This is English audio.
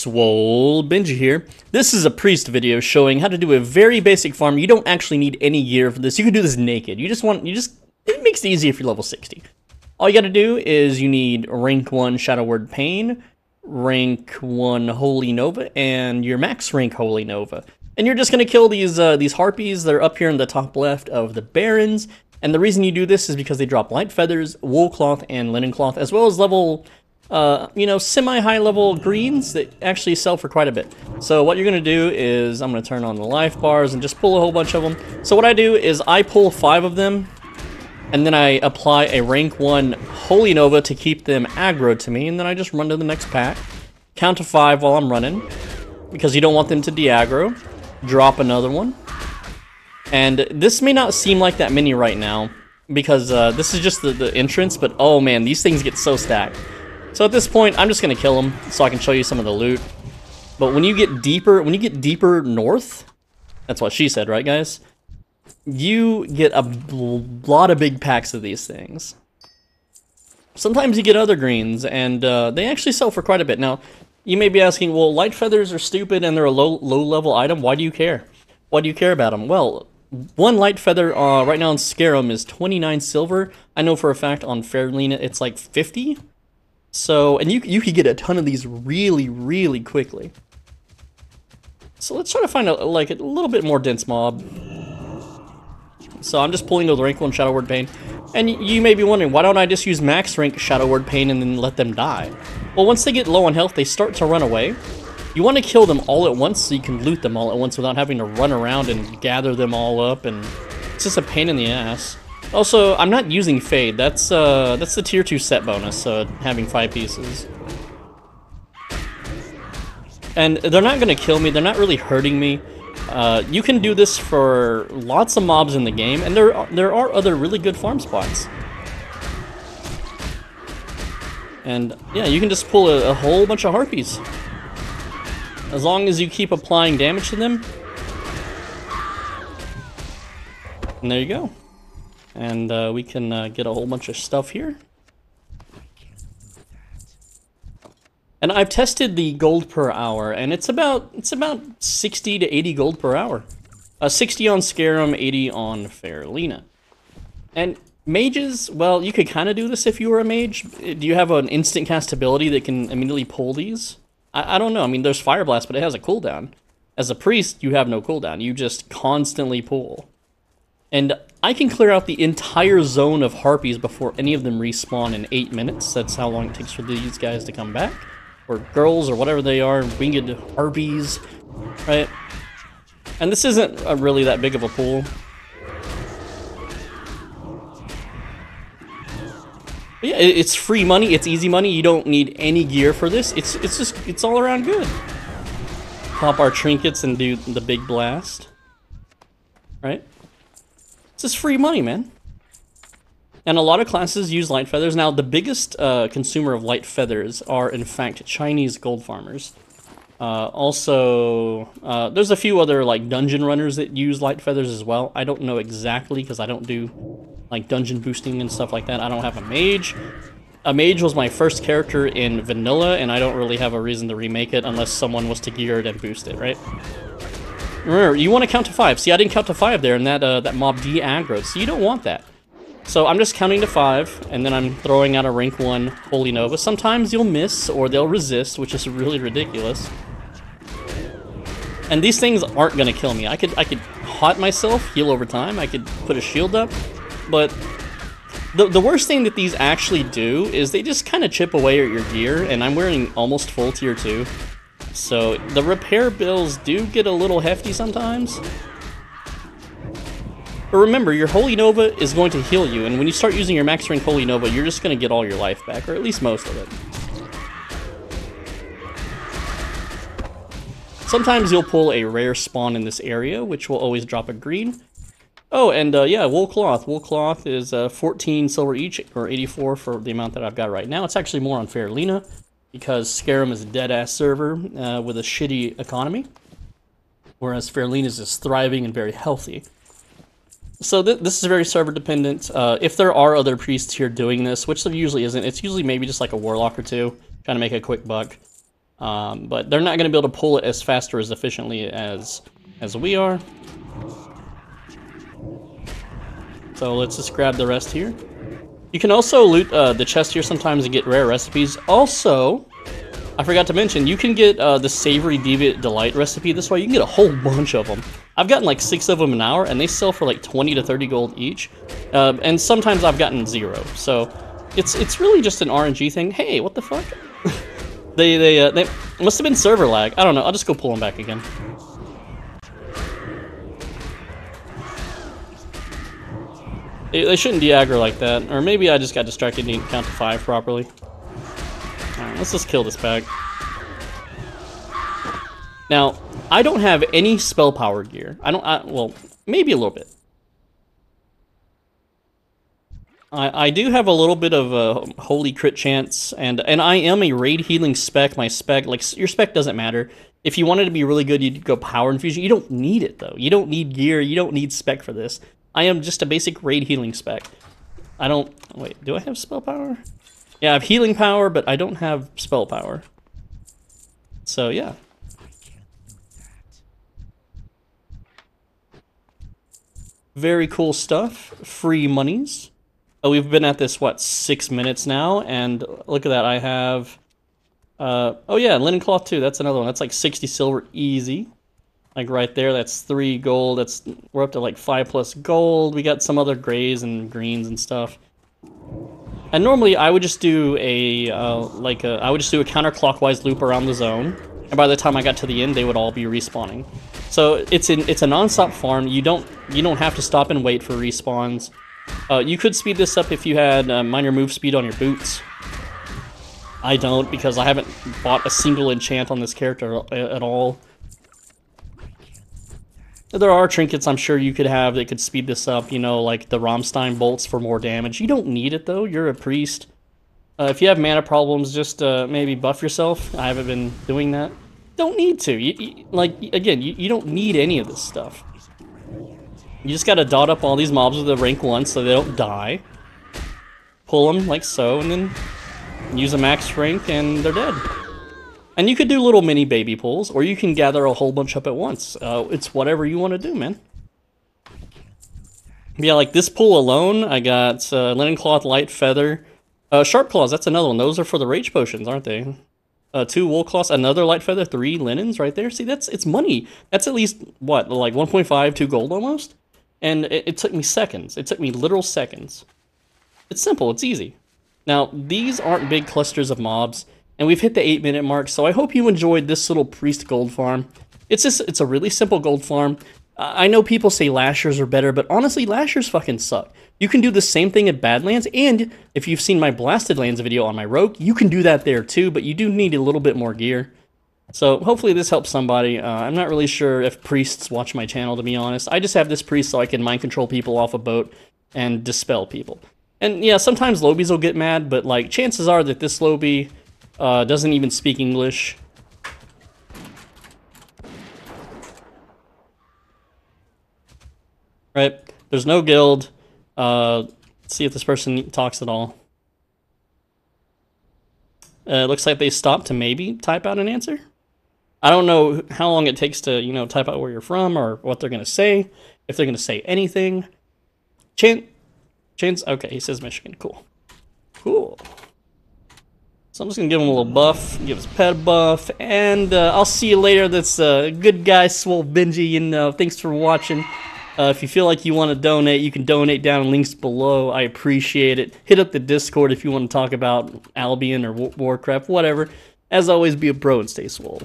Swole Benji here. This is a priest video showing how to do a very basic farm. You don't actually need any gear for this. You can do this naked. You just want, you just, it makes it easy if you're level 60. All you gotta do is you need rank 1 Shadow Word Pain, rank 1 Holy Nova, and your max rank Holy Nova. And you're just gonna kill these uh, these harpies that are up here in the top left of the Barrens. And the reason you do this is because they drop light feathers, wool cloth, and linen cloth, as well as level uh, you know, semi-high level greens that actually sell for quite a bit. So what you're going to do is I'm going to turn on the life bars and just pull a whole bunch of them. So what I do is I pull five of them and then I apply a rank 1 Holy Nova to keep them aggro to me, and then I just run to the next pack, count to 5 while I'm running, because you don't want them to de-aggro, drop another one, and this may not seem like that many right now, because uh, this is just the, the entrance, but oh man, these things get so stacked. So at this point, I'm just going to kill them so I can show you some of the loot. But when you get deeper, when you get deeper north, that's what she said, right, guys? You get a lot of big packs of these things. Sometimes you get other greens, and uh, they actually sell for quite a bit. Now, you may be asking, well, light feathers are stupid and they're a low low level item. Why do you care? Why do you care about them? Well, one light feather uh, right now in Skeram is 29 silver. I know for a fact on Faerlina it's like 50. So, and you, you could get a ton of these really, really quickly. So let's try to find a, like a little bit more dense mob. So I'm just pulling those rank 1 Shadow Word Pain. And you may be wondering, why don't I just use max rank Shadow Word Pain and then let them die? Well, once they get low on health, they start to run away. You want to kill them all at once so you can loot them all at once without having to run around and gather them all up. And it's just a pain in the ass. Also, I'm not using Fade. That's uh, that's the tier 2 set bonus, uh, having 5 pieces. And they're not going to kill me, they're not really hurting me. Uh, you can do this for lots of mobs in the game, and there are, there are other really good farm spots. And yeah, you can just pull a, a whole bunch of harpies. As long as you keep applying damage to them. And there you go and uh, we can uh, get a whole bunch of stuff here. And I've tested the gold per hour, and it's about it's about 60 to 80 gold per hour. Uh, 60 on Skeram, 80 on Faerlina. And mages, well, you could kind of do this if you were a mage. Do you have an instant cast ability that can immediately pull these? I, I don't know. I mean, there's Fire Blast, but it has a cooldown. As a priest, you have no cooldown. You just constantly pull. And I can clear out the entire zone of harpies before any of them respawn in 8 minutes. That's how long it takes for these guys to come back. Or girls, or whatever they are, winged harpies, right? And this isn't uh, really that big of a pool. But yeah, it's free money, it's easy money, you don't need any gear for this. It's it's just, it's all around good. Pop our trinkets and do the big blast. Right? This is free money, man. And a lot of classes use light feathers. Now, the biggest uh, consumer of light feathers are, in fact, Chinese gold farmers. Uh, also, uh, there's a few other, like, dungeon runners that use light feathers as well. I don't know exactly, because I don't do, like, dungeon boosting and stuff like that. I don't have a mage. A mage was my first character in vanilla, and I don't really have a reason to remake it unless someone was to gear it and boost it, right? Remember, you want to count to five. See, I didn't count to five there, and that uh, that mob de-aggroed, so you don't want that. So I'm just counting to five, and then I'm throwing out a rank one Holy Nova. Sometimes you'll miss, or they'll resist, which is really ridiculous. And these things aren't gonna kill me. I could I could hot myself, heal over time, I could put a shield up, but the, the worst thing that these actually do is they just kind of chip away at your gear, and I'm wearing almost full tier 2. So the repair bills do get a little hefty sometimes. But remember, your Holy Nova is going to heal you, and when you start using your max rank Holy Nova, you're just going to get all your life back, or at least most of it. Sometimes you'll pull a rare spawn in this area, which will always drop a green. Oh, and uh, yeah, wool cloth. Wool cloth is uh, 14 silver each, or 84 for the amount that I've got right now. It's actually more on Fair Faerlina because Skeram is a dead-ass server uh, with a shitty economy, whereas Faerlina's is just thriving and very healthy. So th this is very server dependent. Uh, if there are other priests here doing this, which there usually isn't, it's usually maybe just like a warlock or two trying to make a quick buck. Um, but they're not going to be able to pull it as fast or as efficiently as as we are. So let's just grab the rest here. You can also loot uh, the chest here sometimes and get rare recipes. Also, I forgot to mention, you can get uh, the Savory Deviate Delight recipe this way. You can get a whole bunch of them. I've gotten like six of them an hour, and they sell for like 20 to 30 gold each. Uh, and sometimes I've gotten zero. So it's it's really just an RNG thing. Hey, what the fuck? they they uh, they must have been server lag. I don't know. I'll just go pull them back again. They, they shouldn't de-aggro like that. Or maybe I just got distracted and didn't count to five properly. Let's just kill this bag. Now, I don't have any spell power gear. I don't, I, well, maybe a little bit. I, I do have a little bit of a holy crit chance, and and I am a raid healing spec. My spec, like, your spec doesn't matter. If you wanted to be really good, you'd go power infusion. You don't need it, though. You don't need gear. You don't need spec for this. I am just a basic raid healing spec. I don't... Wait, do I have spell power? Yeah, I have healing power, but I don't have spell power. So, yeah. Very cool stuff. Free monies. Oh, we've been at this, what, six minutes now? And look at that, I have... Uh, oh yeah, linen cloth too, that's another one. That's like 60 silver easy. Like right there, that's three gold. That's we're up to like five plus gold. We got some other grays and greens and stuff. And normally I would just do a uh, like a I would just do a counterclockwise loop around the zone, and by the time I got to the end, they would all be respawning. So it's an it's a non-stop farm. You don't you don't have to stop and wait for respawns. Uh, you could speed this up if you had uh, minor move speed on your boots. I don't because I haven't bought a single enchant on this character at all. There are trinkets I'm sure you could have that could speed this up, you know, like the Rammstein bolts for more damage. You don't need it, though. You're a priest. Uh, if you have mana problems, just uh, maybe buff yourself. I haven't been doing that. Don't need to. You, you, like, again, you, you don't need any of this stuff. You just gotta dot up all these mobs with a rank 1 so they don't die. Pull them like so, and then use a max rank, and they're dead. And you could do little mini baby pulls, or you can gather a whole bunch up at once. Uh, it's whatever you want to do, man. Yeah, like this pull alone, I got uh, Linen Cloth, Light Feather. Uh, Sharp Claws, that's another one. Those are for the Rage Potions, aren't they? Uh, two Wool Cloths, another Light Feather, three Linens right there. See, that's it's money. That's at least, what, like 1.5, 2 gold almost? And it, it took me seconds. It took me literal seconds. It's simple, it's easy. Now, these aren't big clusters of mobs. And we've hit the 8 minute mark, so I hope you enjoyed this little Priest gold farm. It's just, it's a really simple gold farm. I know people say Lashers are better, but honestly, Lashers fucking suck. You can do the same thing at Badlands, and if you've seen my Blasted Lands video on my Rogue, you can do that there too, but you do need a little bit more gear. So hopefully this helps somebody. Uh, I'm not really sure if priests watch my channel, to be honest. I just have this priest so I can mind control people off a boat and dispel people. And yeah, sometimes Lowbies will get mad, but like chances are that this Lowbie uh, doesn't even speak English. Right? There's no guild. Uh, see if this person talks at all. Uh, looks like they stopped to maybe type out an answer. I don't know how long it takes to, you know, type out where you're from or what they're going to say, if they're going to say anything. Chan, Chance, okay, he says Michigan. Cool. Cool. So I'm just gonna give him a little buff, give his pet a buff, and uh, I'll see you later. That's uh, good guy, Swole Benji, and uh, thanks for watching. Uh, if you feel like you want to donate, you can donate down in links below. I appreciate it. Hit up the Discord if you want to talk about Albion or Warcraft, whatever. As always, be a pro and stay swole.